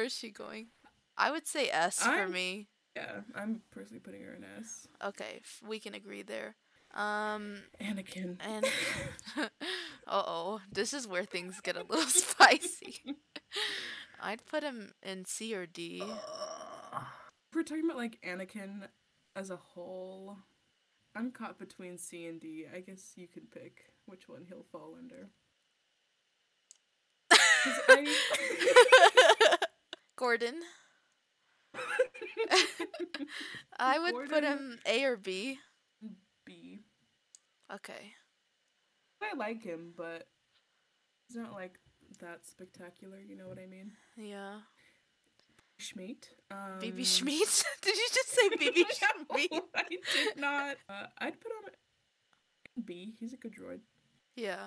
Where's she going? I would say S for me. Yeah, I'm personally putting her in S. Okay, we can agree there. Um, Anakin. and uh oh, this is where things get a little spicy. I'd put him in C or D. If we're talking about like Anakin as a whole, I'm caught between C and D. I guess you could pick which one he'll fall under. I- Gordon. I would put him A or B. B. Okay. I like him, but he's not like that spectacular. You know what I mean? Yeah. Schmeat. Um, BB Schmeat? Did you just say BB Schmeat? No, I did not. Uh, I'd put on a B. He's a good droid. Yeah.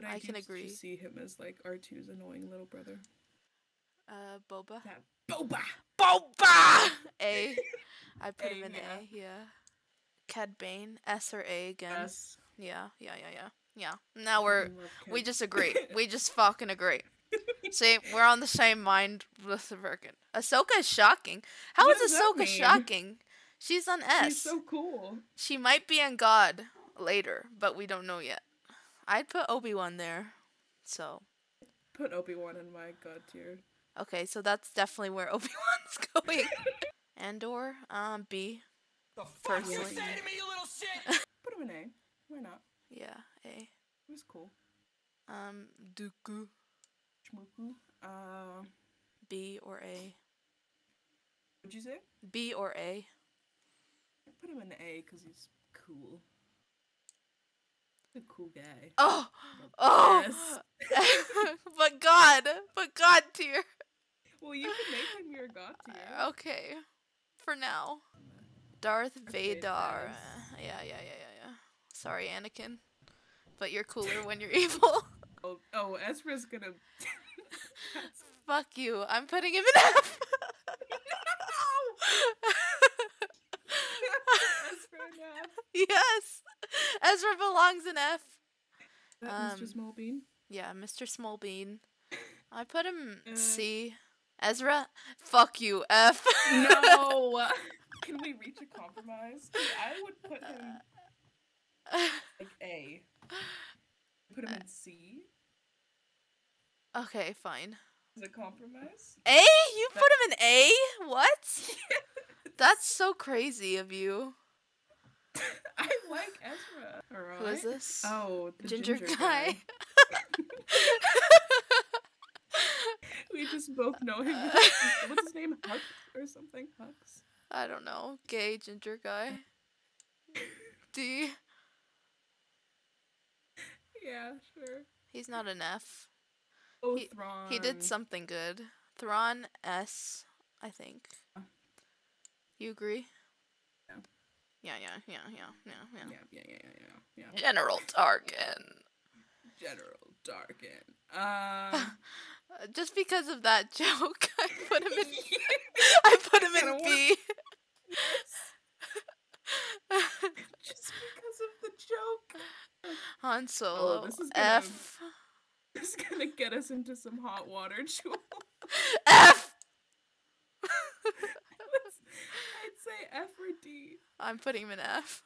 But I I, can agree. See him as like R2's annoying little brother. Uh, Boba. That Boba. Boba! A. I put A, him in yeah. A, yeah. Cad Bane, S or A again. Yes. Yeah, yeah, yeah, yeah. Yeah. Now we're we just agree. we just fucking agree. See, we're on the same mind with the Virgin. Ahsoka is shocking. How What is Ahsoka shocking? She's on S. She's so cool. She might be on God later, but we don't know yet. I'd put Obi Wan there. So Put Obi Wan in my god tier. Okay, so that's definitely where Obi Wan's going. Andor, um, B. The fuck you Personally. say to me, you little shit? Put him in A. Why not? Yeah, A. He was cool. Um, Dooku, Shmuku. Uh, B or A. what'd you say? B or A. Put him in A because he's cool. He's a cool guy. Oh, oh, but God, but God tier. Well, you can make him your god tier. Okay, for now. Darth Okay, Vader. Yeah, yeah, yeah, yeah, yeah. Sorry, Anakin, but you're cooler when you're evil. Oh, oh, Ezra's gonna. Fuck you. I'm putting him in F. Ezra yes, Ezra belongs in F. Um, Mr. Smallbean. Yeah, Mr. Smallbean. I put him Uh. C. Ezra, fuck you, F. No. Can we reach a compromise? I would put him like A. Put him in C. okay, fine. Is a compromise? A? You put him in A? What? That's so crazy of you. I like Ezra. Alright. Who is this? Oh, the ginger, ginger, guy. we just both know him. What's his name? Hux or something? Hux. I don't know. Gay ginger guy. D. Yeah, sure. He's not an F. Oh, He- Thrawn. He did something good. Thrawn S, I think. You agree? Yeah. Yeah, yeah, yeah, yeah, yeah, yeah. Yeah, yeah, yeah, yeah. General Tarkin. General Darkin. Um. Uh, Just because of that joke, I put him in. I put him in B. just because of the joke. Han Solo. Oh, this is gonna- F. This is gonna get us into some hot water, Jewel. F. I'd say F or D. I'm putting him in F.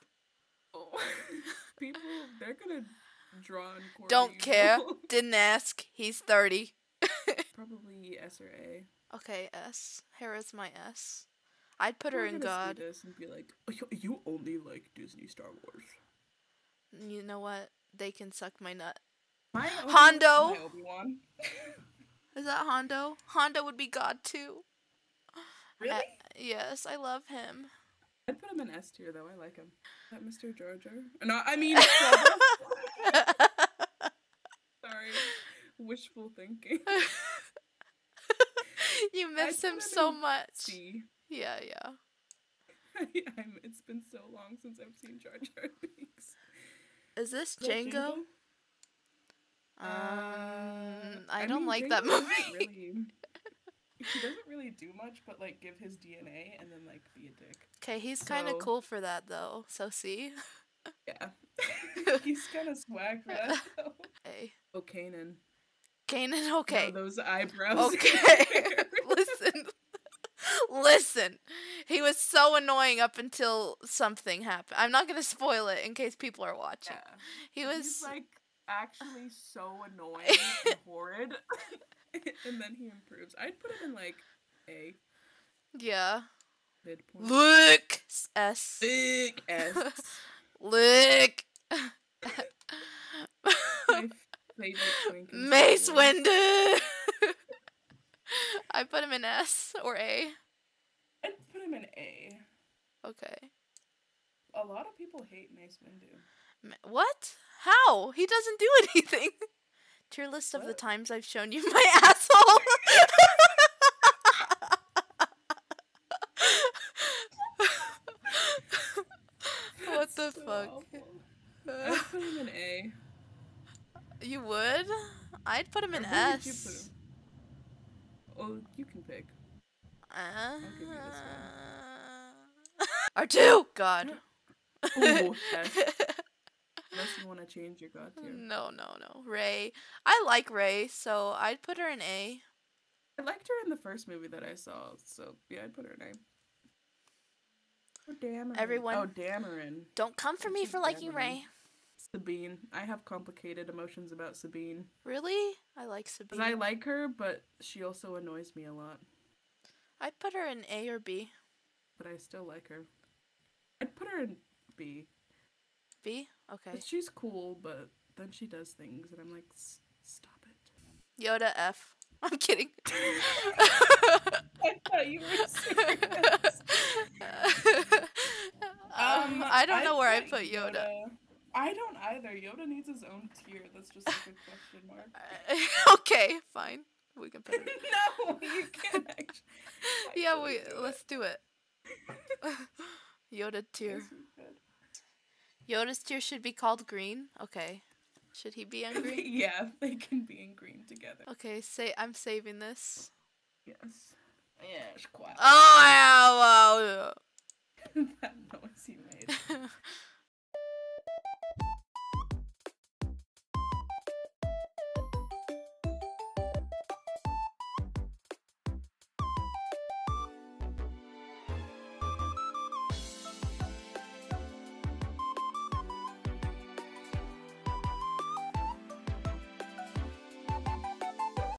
Oh. People, they're gonna draw and Don't care. Didn't ask. He's 30. Probably S or A. Okay, S. Hera's my S. I'd put her in God. This and be like, "Oh, you, only like Disney Star Wars. You know what? They can suck my nut. My Hondo. My Is that Hondo? Hondo would be God too. really? Yes, I love him. I'd put him in S tier though. I like him. Is that Mr. Jar Jar? No, I mean. Sorry, wishful thinking. you miss him so much. C. Yeah, yeah. I'm, it's been so long since I've seen Jar Jar Binks. Is this Is that Jango? Uh, Um, I, don't mean, like that Jango doesn't movie. Really, he doesn't really do much, but like give his DNA and then like be a dick. Okay, he's kind of cool for that though. So see, Yeah, he's kind of swag for that though. hey, Oh, Kanan. Kanan. No, Okay, those eyebrows. okay. Listen, Listen, he was so annoying up until something happened. I'm not gonna spoil it in case people are watching. Yeah. He was He's like actually so annoying and horrid. and then he improves. I'd put him in like A yeah. midpoint. Look S. Big S. Look. My favorite twink. in Mace. Windu. I put him in S or A. I'd put him in A. Okay. A lot of people hate Mace Windu. What? How? He doesn't do anything. Tier list of the times I've shown you my asshole. what the So fuck? awful. I'd put him in A. You would? I'd put him in would you S. put him? Oh, you can pick. Uh, give you this R2! God. Ooh, S. Unless you want to change your god tier. no, no, no. Rey. I like Rey, so I'd put her in A. I liked her in the first movie that I saw, so yeah, I'd put her in A. Oh, Dameron. Everyone- Oh, Dameron. Don't come for me for liking Dameron. Rey. Sabine. I have complicated emotions about Sabine. Really? I like Sabine. I like her, but she also annoys me a lot. I'd put her in A or B. But I still like her. I'd put her in B. B? Okay. 'Cause She's cool, but then she does things, and I'm like, stop it. Yoda F. I'm kidding. I thought you were serious. Um, I don't where I Yoda. I don't either. Yoda needs his own tier. That's just like a good question mark. Uh, okay, fine. We can put him. no, you can't actually. Yeah, we do let's do it. Yoda tier. Yes, we could. Yoda's tier should be called green. Okay. Should he be in green? yeah, they can be in green together. Okay, say I'm saving this. Yes. Yes, quiet. Oh, wow, wow. that noise you made.